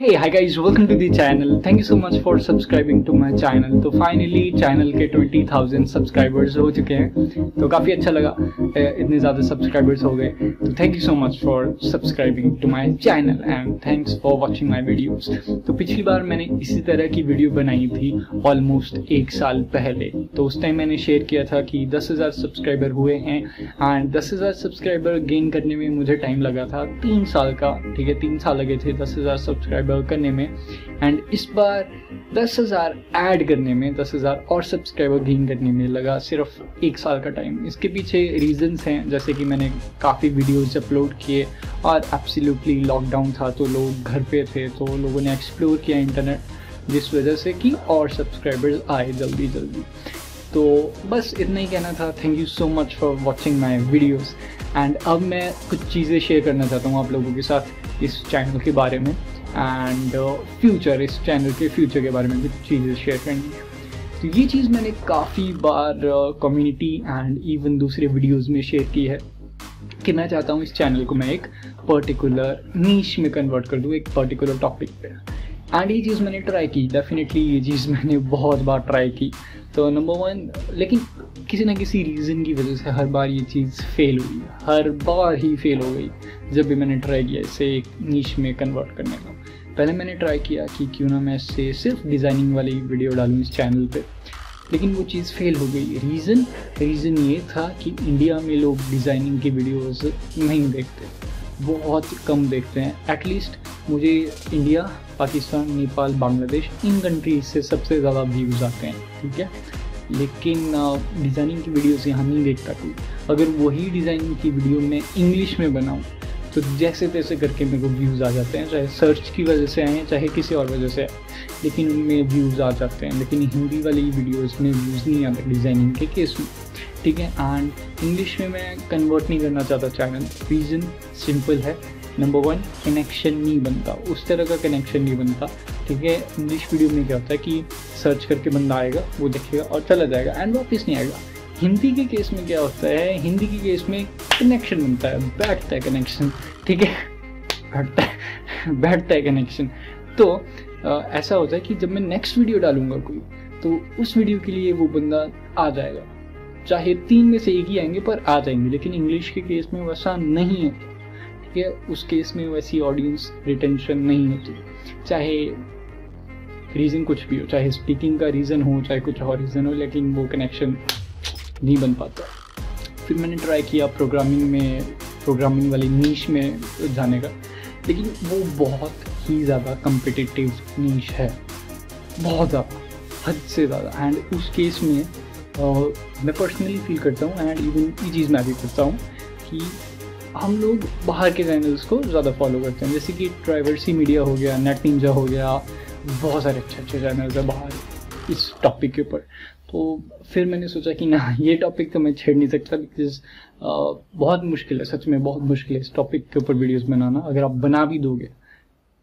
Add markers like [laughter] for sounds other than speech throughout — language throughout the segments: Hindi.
Hey, hi guys, welcome to the channel. Thank you so much for subscribing to my channel. तो फाइनली चैनल के 20,000 सब्सक्राइबर्स हो चुके हैं। तो काफ़ी अच्छा लगा इतने ज़्यादा सब्सक्राइबर्स हो गए। तो thank you so much for subscribing to my channel and thanks for watching my videos तो पिछली बार मैंने इसी तरह की वीडियो बनाई थी ऑलमोस्ट एक साल पहले। तो उस टाइम मैंने शेयर किया था कि दस हज़ार सब्सक्राइबर हुए हैं एंड दस हज़ार सब्सक्राइबर गेन करने में मुझे टाइम लगा था तीन साल का। ठीक है तीन साल लगे थे दस हज़ार सब्सक्राइबर सब्सक्राइबर करने में एंड इस बार दस हज़ार ऐड करने में, दस हज़ार और सब्सक्राइबर गेन करने में लगा सिर्फ़ एक साल का टाइम इसके पीछे रीजंस हैं, जैसे कि मैंने काफ़ी वीडियोस अपलोड किए और एब्सोल्युटली लॉकडाउन था तो लोग घर पे थे तो लोगों ने एक्सप्लोर किया इंटरनेट जिस वजह से कि और सब्सक्राइबर्स आए जल्दी जल्दी. तो बस इतना ही कहना था. Thank you so much for watching my videos and अब मैं कुछ चीज़ें शेयर करना चाहता हूँ आप लोगों के साथ इस चैनल के बारे में. एंड फ्यूचर इस चैनल के फ्यूचर के बारे में भी चीज़ें शेयर करनी है तो ये चीज़ मैंने काफ़ी बार कम्युनिटी एंड इवन दूसरे वीडियोस में शेयर की है कि मैं चाहता हूँ इस चैनल को मैं एक पर्टिकुलर नीच में कन्वर्ट कर दूँ, एक पर्टिकुलर टॉपिक पे। एंड ये चीज़ मैंने ट्राई की डेफिनेटली ये चीज़ [laughs] मैंने बहुत बार ट्राई की। तो नंबर वन लेकिन किसी ना किसी रीज़न की वजह से हर बार ये चीज़ फेल हुई, हर बार ही फेल हो गई, जब भी मैंने ट्राई किया इसे एक नीच में कन्वर्ट करने का। पहले मैंने ट्राई किया कि क्यों ना मैं इससे सिर्फ़ डिज़ाइनिंग वाली वीडियो डालूँ इस चैनल पे। लेकिन वो चीज़ फेल हो गई। रीज़न रीज़न ये था कि इंडिया में लोग डिज़ाइनिंग की वीडियोस नहीं देखते। बहुत कम देखते हैं। एटलीस्ट मुझे इंडिया पाकिस्तान नेपाल बांग्लादेश इन कंट्रीज़ से सबसे ज़्यादा व्यूज़ आते हैं, ठीक है? लेकिन डिज़ाइनिंग की वीडियोस यहाँ नहीं देखता कोई। अगर वही डिज़ाइनिंग की वीडियो मैं इंग्लिश में बनाऊँ तो जैसे तैसे करके मेरे को व्यूज़ आ जाते हैं, चाहे सर्च की वजह से आए चाहे किसी और वजह से आए लेकिन उनमें व्यूज़ आ जाते हैं। लेकिन हिंदी वाली वीडियोस में व्यूज़ नहीं आते डिज़ाइनिंग के केस में। ठीक है? एंड इंग्लिश में मैं कन्वर्ट नहीं करना चाहता चैनल रीज़न सिंपल है। नंबर वन कनेक्शन नहीं बनता। उस तरह का कनेक्शन नहीं बनता। ठीक है? इंग्लिश वीडियो में क्या होता है कि सर्च करके बंदा आएगा, वो देखेगा और चला जाएगा। एंड वापस नहीं आएगा। हिंदी के केस में क्या होता है? हिंदी के केस में कनेक्शन बनता है। बैठता है कनेक्शन ठीक है? बैठता है बैठता है कनेक्शन तो आ, ऐसा होता है कि जब मैं नेक्स्ट वीडियो डालूँगा कोई तो उस वीडियो के लिए वो बंदा आ जाएगा। चाहे तीन में से एक ही आएँगे पर आ जाएँगे लेकिन इंग्लिश के केस में वैसा नहीं है ठीक है? उस केस में वैसी ऑडियंस रिटेंशन नहीं होती। चाहे रीज़न कुछ भी हो चाहे स्पीकिंग का रीज़न हो चाहे कुछ और रीज़न हो लेकिन वो कनेक्शन नहीं बन पाता। फिर मैंने ट्राई किया प्रोग्रामिंग में प्रोग्रामिंग वाली नीच में जाने का। लेकिन वो बहुत ही ज़्यादा कम्पिटिटिव नीच है। बहुत ज़्यादा हद से ज़्यादा। एंड उस केस में uh, मैं पर्सनली फील करता हूँ एंड इवन ये चीज़ मैं भी करता हूँ कि हम लोग बाहर के चैनल्स को ज़्यादा फॉलो करते हैं। जैसे कि ट्राइवर्सी मीडिया हो गया नेट निंजा हो गया बहुत सारे अच्छे अच्छे चैनल्स हैं बाहर इस टॉपिक के ऊपर। तो फिर मैंने सोचा कि ना, ये टॉपिक तो मैं छेड़ नहीं सकता बिकॉज़ बहुत मुश्किल है, सच में बहुत मुश्किल है इस टॉपिक के ऊपर वीडियोस बनाना। अगर आप बना भी दोगे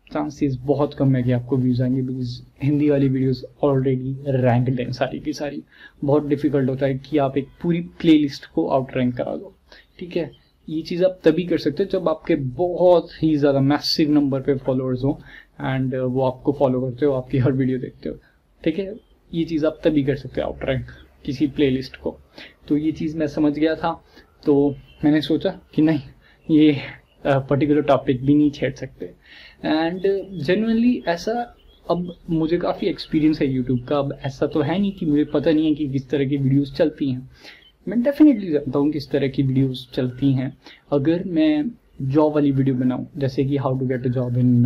चांसेस बहुत कम है कि आपको व्यूज़ आएँगे बिकॉज़ हिंदी वाली वीडियोस ऑलरेडी रैंकड हैं सारी की सारी। बहुत डिफ़िकल्ट होता है कि आप एक पूरी प्लेलिस्ट को आउट रैंक करा दो। ठीक है? ये चीज़ आप तभी कर सकते हो जब आपके बहुत ही ज़्यादा मैसिव नंबर पे फॉलोअर्स हो एंड वो आपको फॉलो करते हो, आपकी हर वीडियो देखते हो। ठीक है? ये चीज़ आप तभी कर सकते हो आउट रैंक किसी प्लेलिस्ट को। तो ये चीज़ मैं समझ गया था तो मैंने सोचा कि नहीं, ये पर्टिकुलर टॉपिक भी नहीं छेड़ सकते। एंड जनरली ऐसा अब मुझे काफ़ी एक्सपीरियंस है यूट्यूब का। अब ऐसा तो है नहीं कि मुझे पता नहीं है कि किस तरह की वीडियोस चलती हैं। मैं डेफिनेटली जानता हूँ किस तरह की वीडियोस चलती हैं। अगर मैं जॉब वाली वीडियो बनाऊँ। जैसे कि how to get a job in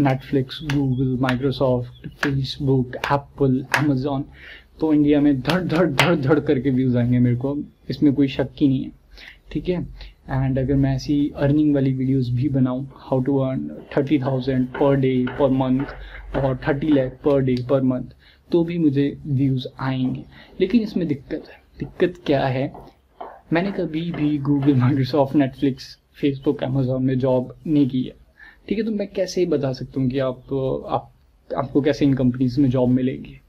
Netflix Google Microsoft Facebook Apple Amazon तो इंडिया में धड़ धड़ धड़ धड़ करके व्यूज़ आएँगे मेरे को। इसमें कोई शक ही नहीं है। ठीक है? एंड अगर मैं ऐसी अर्निंग वाली वीडियोस भी बनाऊँ how to earn thirty thousand per day per month और thirty lakh per day per month तो भी मुझे व्यूज़ आएँगे। लेकिन इसमें दिक्कत है। दिक्कत क्या है? मैंने कभी भी Google Microsoft Netflix Facebook Amazon में जॉब नहीं की है। ठीक है तो मैं कैसे ही बता सकता हूँ कि आप आप, आपको कैसे इन कंपनीज़ में जॉब मिलेगी।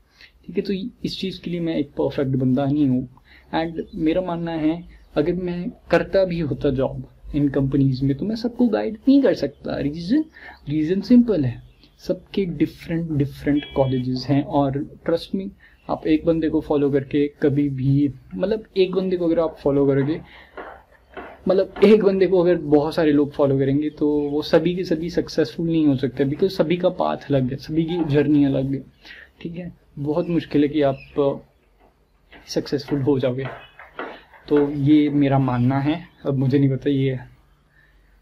ठीक है तो इस चीज़ के लिए मैं एक परफेक्ट बंदा नहीं हूँ। एंड मेरा मानना है, अगर मैं करता भी होता जॉब इन कंपनीज़ में तो मैं सबको गाइड नहीं कर सकता। रीज़न रीज़न सिंपल है। सबके डिफरेंट डिफरेंट कॉलेजेस हैं और ट्रस्ट मी आप एक बंदे को फॉलो करके कभी भी मतलब एक बंदे को अगर आप फॉलो करोगे मतलब एक बंदे को अगर बहुत सारे लोग फॉलो करेंगे तो वो सभी के सभी सक्सेसफुल नहीं हो सकते बिकॉज़ सभी का पाथ अलग है, सभी की जर्नी अलग है। ठीक है? बहुत मुश्किल है कि आप सक्सेसफुल हो जाओगे। तो ये मेरा मानना है। अब मुझे नहीं पता ये,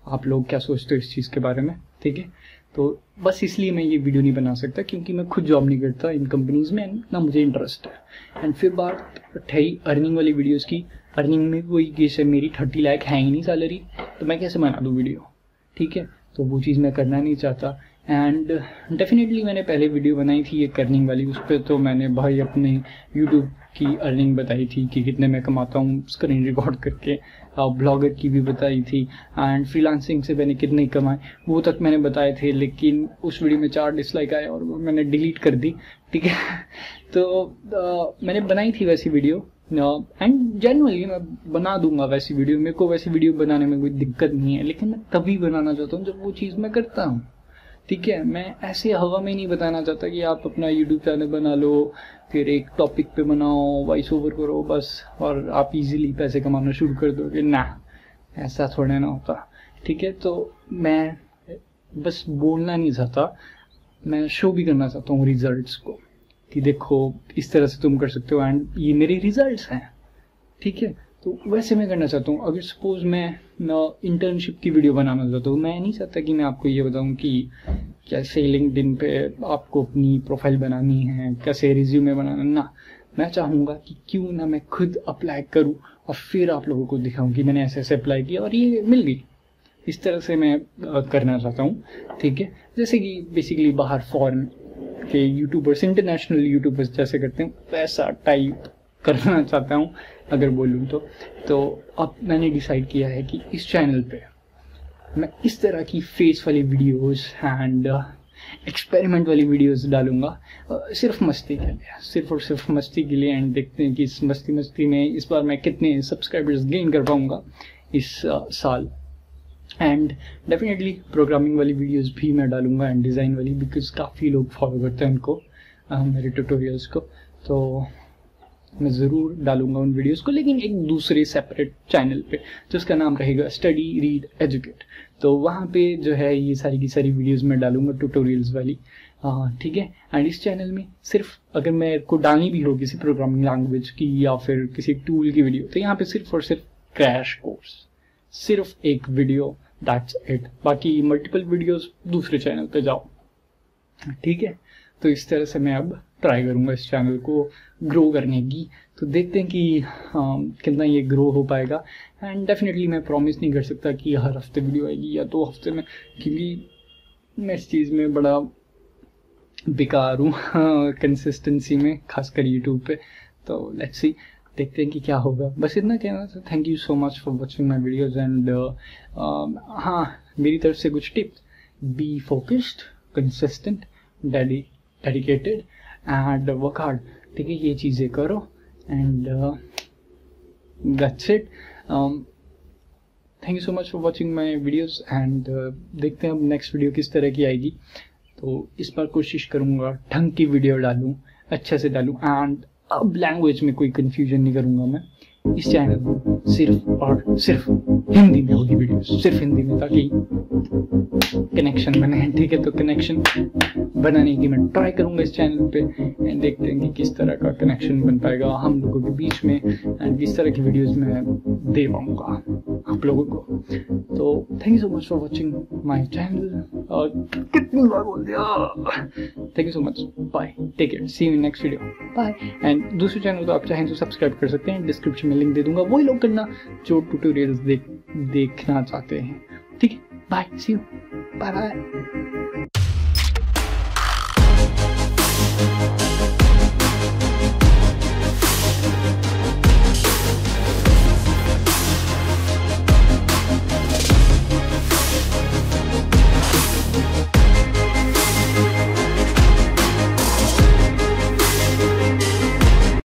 आप लोग क्या सोचते हो इस चीज़ के बारे में। ठीक है? तो बस इसलिए मैं ये वीडियो नहीं बना सकता, क्योंकि मैं खुद जॉब नहीं करता इन कंपनीज़ में ना मुझे इंटरेस्ट है। एंड फिर बात ठही अर्निंग वाली वीडियोज़ की अर्निंग में कोई जैसे मेरी थर्टी लाख है ही नहीं सैलरी तो मैं कैसे बना दूँ वीडियो ठीक है? तो वो चीज़ मैं करना नहीं चाहता। एंड डेफिनेटली मैंने पहले वीडियो बनाई थी ये अर्निंग वाली उस पर तो मैंने भाई अपने यूट्यूब की अर्निंग बताई थी कि कितने मैं कमाता हूँ स्क्रीन रिकॉर्ड करके ब्लॉगर की भी बताई थी। एंड फ्रीलांसिंग से मैंने कितने कमाए वो तक मैंने बताए थे लेकिन उस वीडियो में चार डिसलाइक आए और वो मैंने डिलीट कर दी। ठीक है? [laughs] तो आ, मैंने बनाई थी वैसी वीडियो एंड जनरली मैं बना दूँगा वैसी वीडियो मेरे को वैसी वीडियो बनाने में कोई दिक्कत नहीं है, लेकिन मैं तभी बनाना चाहता हूँ जब वो चीज़ मैं करता हूँ। ठीक है? मैं ऐसे हवा में नहीं बताना चाहता कि आप अपना यूट्यूब चैनल बना लो, फिर एक टॉपिक पे बनाओ वॉइस ओवर करो, बस, और आप इजीली पैसे कमाना शुरू कर दोगे। ना, ऐसा थोड़ा ना होता। ठीक है? तो मैं बस बोलना नहीं चाहता। मैं शो भी करना चाहता हूँ रिजल्ट्स को। कि देखो, इस तरह से तुम कर सकते हो एंड ये मेरे रिजल्ट्स हैं। ठीक है? तो वैसे मैं करना चाहता हूँ। अगर सपोज़ मैं ना इंटर्नशिप की वीडियो बनाना चाहता हूँ मैं नहीं चाहता कि मैं आपको ये बताऊँ कि कैसे लिंकडिन पे आपको अपनी प्रोफ़ाइल बनानी है, कैसे रिज्यूमे बनाना ना, मैं चाहूँगा कि क्यों ना मैं खुद अप्लाई करूँ और फिर आप लोगों को दिखाऊँ कि मैंने ऐसे ऐसे अप्लाई किया और ये मिल गई। इस तरह से मैं करना चाहता हूँ। ठीक है? जैसे कि बेसिकली बाहर फॉरन के यूट्यूबर्स इंटरनेशनल यूट्यूबर्स जैसे करते हैं, वैसा टाइप करना चाहता हूँ, अगर बोलूँ तो। तो अब मैंने डिसाइड किया है कि इस चैनल पे मैं इस तरह की फेस वाली वीडियोस एंड एक्सपेरिमेंट वाली वीडियोस डालूँगा। सिर्फ़ मस्ती के लिए, सिर्फ़ और सिर्फ़ मस्ती के लिए एंड देखते हैं कि इस मस्ती मस्ती में इस बार मैं कितने सब्सक्राइबर्स गेन कर पाऊँगा इस साल। एंड डेफिनेटली प्रोग्रामिंग वाली वीडियोस भी मैं डालूँगा एंड डिज़ाइन वाली बिकॉज़ काफ़ी लोग फॉलो करते हैं उनको मेरे ट्यूटोरियल्स को। तो मैं ज़रूर डालूँगा उन वीडियोस को, लेकिन एक दूसरे सेपरेट चैनल पे, जिसका नाम रहेगा स्टडी रीड एजुकेट तो वहाँ पे जो है ये सारी की सारी वीडियोस मैं डालूँगा ट्यूटोरियल्स वाली। ठीक है? एंड इस चैनल में सिर्फ़ अगर मैं को डालनी भी हो किसी प्रोग्रामिंग लैंग्वेज की या फिर किसी टूल की वीडियो तो यहाँ पे सिर्फ़ और सिर्फ़ क्रैश कोर्स सिर्फ़ एक वीडियो दैट्स इट बाकी मल्टीपल वीडियोस दूसरे चैनल पे जाओ। ठीक है? तो इस तरह से मैं अब ट्राई करूँगा इस चैनल को ग्रो करने की। तो देखते हैं कि कितना ये ग्रो हो पाएगा। एंड डेफिनेटली मैं प्रॉमिस नहीं कर सकता कि हर हफ़्ते वीडियो आएगी या दो तो हफ़्ते में, क्योंकि मैं इस चीज़ में बड़ा बेकार हूँ [laughs] कंसिस्टेंसी में, खासकर यूट्यूब पे। तो लेट्स सी देखते हैं कि क्या होगा। बस इतना कहना था। Thank you so much for watching my videos and हाँ मेरी तरफ़ से कुछ tips. Be focused consistent dedi dedicated and work hard ठीक है, ये चीज़ें करो and that's it thank you so much for watching my videos and देखते हैं अब नेक्स्ट वीडियो किस तरह की आएगी। तो इस बार कोशिश करूँगा ढंग की वीडियो डालूँ, अच्छे से डालूँ एंड अब लैंग्वेज में कोई कंफ्यूजन नहीं करूँगा मैं। इस चैनल में सिर्फ़ और सिर्फ़ हिंदी में होगी वीडियो सिर्फ़ हिंदी में ताकि कनेक्शन बने, ठीक है? तो कनेक्शन बनाने की मैं ट्राई करूँगा इस चैनल पे एंड देखते हैं कि किस तरह का कनेक्शन बन पाएगा हम लोगों के बीच में एंड किस तरह की वीडियोस मैं दे पाऊँगा आप लोगों को। तो thank you so much for watching my channel और कितनी बार बोल दिया। Thank you so much bye take care see you next video bye and दूसरे चैनल तो आप चाहें तो सब्सक्राइब कर सकते हैं। डिस्क्रिप्शन में लिंक दे दूँगा। वही लोग करना जो ट्यूटोरियल्स देख, देखना चाहते हैं। ठीक है। Bye see you bye bye